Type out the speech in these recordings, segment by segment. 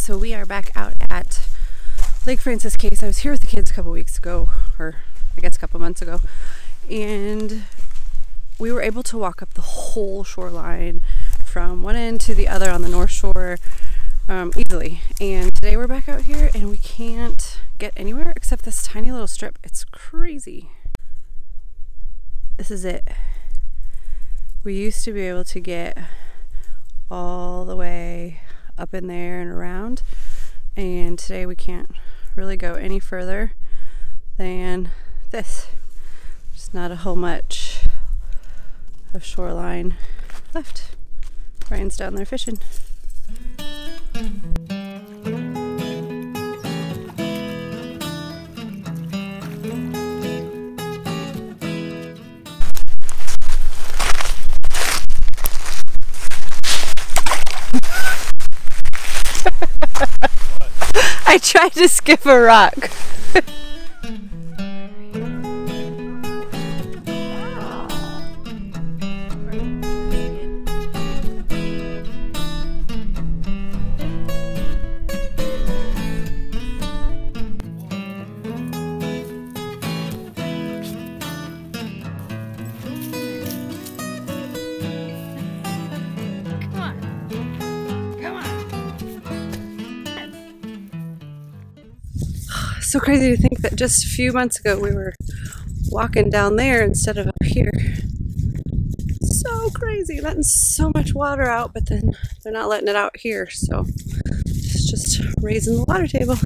so we are back out at Lake Francis Case. I was here with the kids a couple weeks ago, or I guess a couple months ago, and we were able to walk up the whole shoreline from one end to the other on the north shore um, easily. And today we're back out here and we can't get anywhere except this tiny little strip. It's crazy. This is it. We used to be able to get all the way up in there and around and today we can't really go any further than this. There's not a whole much of shoreline left. Ryan's down there fishing. I tried to skip a rock. So crazy to think that just a few months ago we were walking down there instead of up here. So crazy, letting so much water out, but then they're not letting it out here, so it's just raising the water table.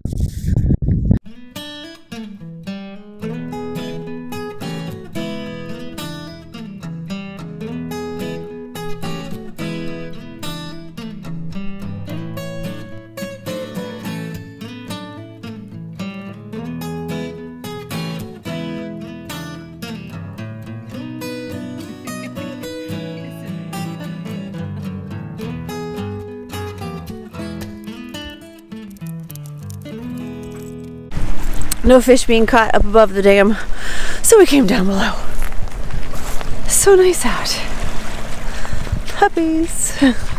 No fish being caught up above the dam. So we came down below. So nice out. Puppies.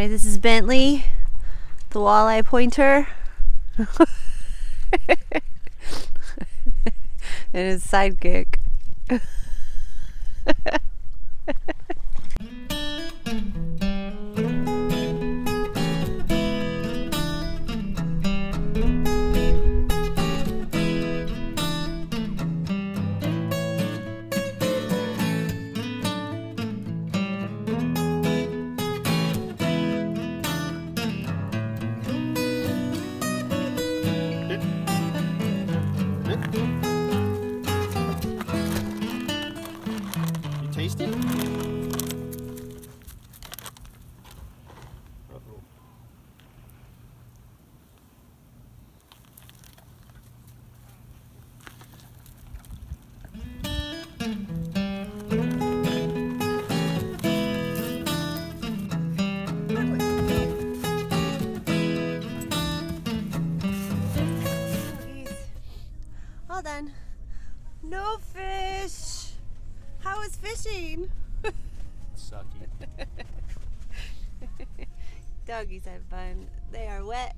Right, this is Bentley, the walleye pointer. and his sidekick. All done. No fish. Is fishing? Sucky. Doggies had fun. They are wet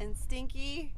and stinky.